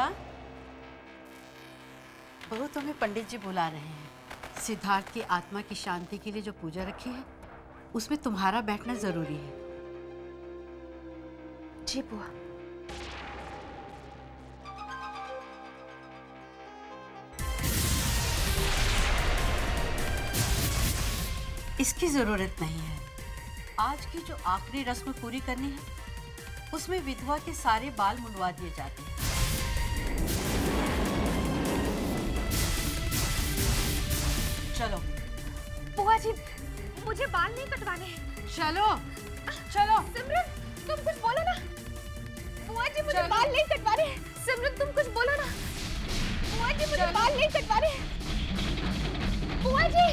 बेटा बहू तुम्हें पंडित जी बुला रहे हैं। सिद्धार्थ की आत्मा की शांति के लिए जो पूजा रखी है उसमें तुम्हारा बैठना ज़रूरी है। जी बुआ। इसकी ज़रूरत नहीं है। आज की जो आखिरी रस्म पूरी करनी है उसमें विधवा के सारे बाल मुंडवा दिए जाते हैं। चलो। बुआ जी मुझे बाल नहीं कटवाने चलो चलो। सिमरन तुम कुछ बोलो ना। बुआ जी मुझे बाल नहीं कटवाने सिमरन तुम कुछ बोलो ना। बुआ जी मुझे बाल नहीं कटवाने बुआ जी।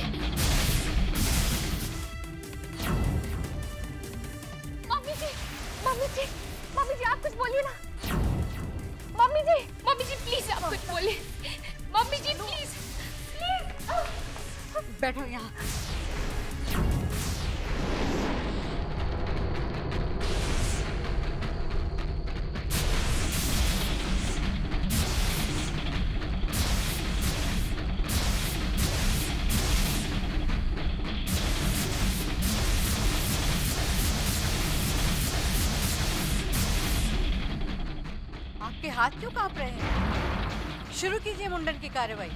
मम्मी जी मम्मी जी मम्मी जी आप कुछ बोलिए ना। मम्मी जी मम्मी जी प्लीज़ आप कुछ बोलिए। मम्मी जी बैठो यहाँ। आपके हाथ क्यों काँप रहे हैं? शुरू कीजिए मुंडन की कार्यवाही